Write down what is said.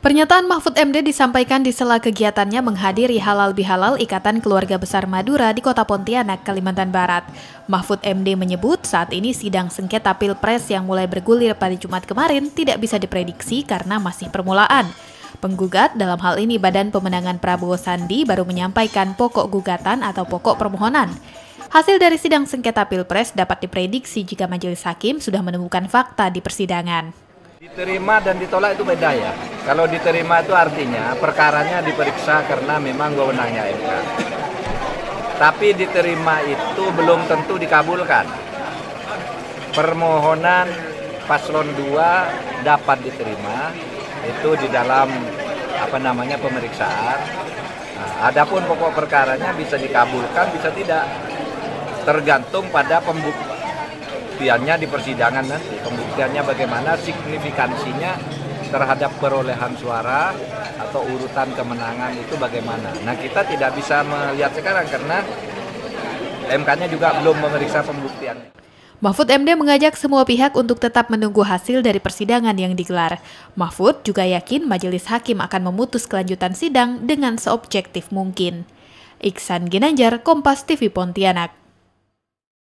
Pernyataan Mahfud MD disampaikan di sela kegiatannya menghadiri halal bihalal Ikatan Keluarga Besar Madura di Kota Pontianak, Kalimantan Barat. Mahfud MD menyebut saat ini sidang sengketa Pilpres yang mulai bergulir pada Jumat kemarin tidak bisa diprediksi karena masih permulaan. Penggugat dalam hal ini Badan Pemenangan Prabowo Sandi baru menyampaikan pokok gugatan atau pokok permohonan. Hasil dari sidang sengketa Pilpres dapat diprediksi jika majelis hakim sudah menemukan fakta di persidangan. Diterima dan ditolak itu beda ya. Kalau diterima itu artinya perkaranya diperiksa karena memang wewenangnya MK. Tapi diterima itu belum tentu dikabulkan. Permohonan paslon 2 dapat diterima itu di dalam apa namanya pemeriksaan. Nah, adapun pokok perkaranya bisa dikabulkan bisa tidak tergantung pada pembuktian pembuktiannya di persidangan nanti. Pembuktiannya bagaimana, signifikansinya terhadap perolehan suara atau urutan kemenangan itu bagaimana. Nah kita tidak bisa melihat sekarang karena MK-nya juga belum memeriksa pembuktian. Mahfud MD mengajak semua pihak untuk tetap menunggu hasil dari persidangan yang digelar. Mahfud juga yakin majelis hakim akan memutus kelanjutan sidang dengan seobjektif mungkin. Iksan Ginanjar, Kompas TV Pontianak.